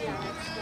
Yeah.